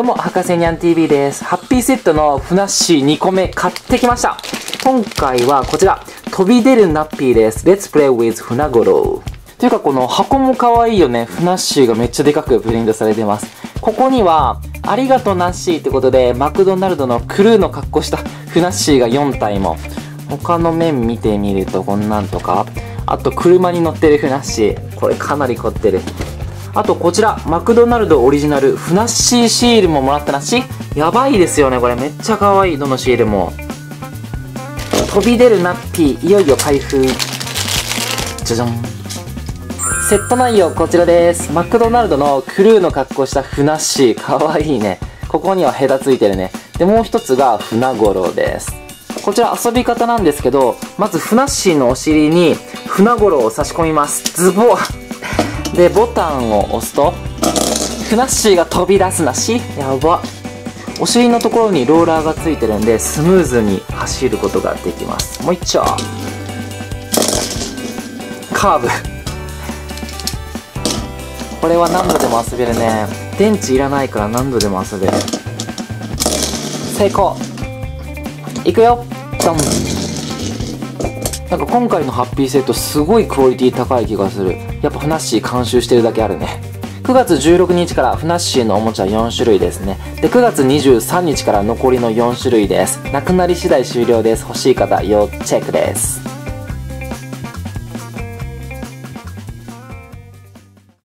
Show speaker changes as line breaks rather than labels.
どうも、博士にゃん TV です。ハッピーセットのふなっしー2個目買ってきました。今回はこちら、飛び出るナッピーです。Let's play with 船五郎。というかこの箱も可愛いよね。ふなっしーがめっちゃでかくプリントされてます。ここには、ありがとうナッシーってことで、マクドナルドのクルーの格好したふなっしーが4体も。他の面見てみるとこんなんとか。あと車に乗ってるふなっしー。これかなり凝ってる。あとこちら、マクドナルドオリジナル、ふなっしーシールももらったなしやばいですよね、これ。めっちゃ可愛い、どのシールも。飛び出るナッピー、いよいよ開封。じゃじゃん。セット内容こちらです。マクドナルドのクルーの格好したふなっしー、かわいいね。ここにはヘタついてるね。で、もう一つが船五郎です。こちら遊び方なんですけど、まずふなっしーのお尻に船五郎を差し込みます。ズボッで、ボタンを押すと、ふなっしーが飛び出すなしやば。お尻のところにローラーがついてるんで、スムーズに走ることができます。もう一丁。カーブ。これは何度でも遊べるね。電池いらないから何度でも遊べる。成功。いくよ。ドン。なんか今回のハッピーセットすごいクオリティ高い気がする。やっぱふなっしー監修してるだけあるね。9月16日からふなっしーのおもちゃ4種類ですね。で、9月23日から残りの4種類です。なくなり次第終了です。欲しい方、要チェックです。